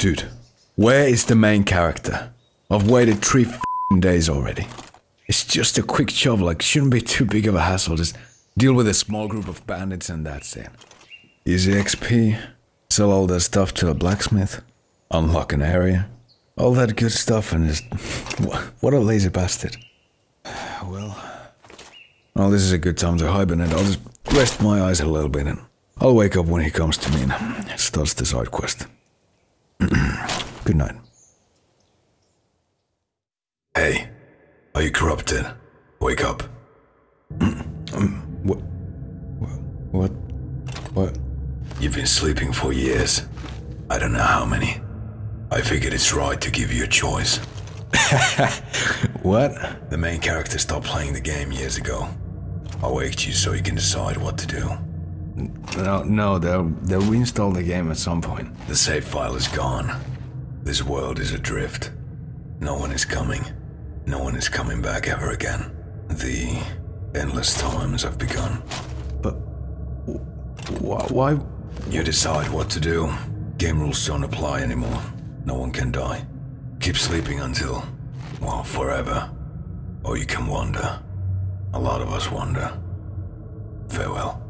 Dude, where is the main character? I've waited three days already. It's just a quick job, like, shouldn't be too big of a hassle. Just deal with a small group of bandits and that's it. Easy XP, sell all that stuff to a blacksmith, unlock an area, all that good stuff, and just. What a lazy bastard. Well. Well, this is a good time to hibernate. I'll just rest my eyes a little bit and I'll wake up when he comes to me and starts the side quest. Good night. Hey, are you corrupted? Wake up. what? What? What? You've been sleeping for years. I don't know how many. I figured it's right to give you a choice. what? The main character stopped playing the game years ago. I waked you so you can decide what to do. No, no, they'll, they'll reinstall the game at some point. The save file is gone. This world is adrift. No one is coming. No one is coming back ever again. The endless times have begun. But wh- why? You decide what to do. Game rules don't apply anymore. No one can die. Keep sleeping until, well, forever. Or you can wander. A lot of us wander. Farewell.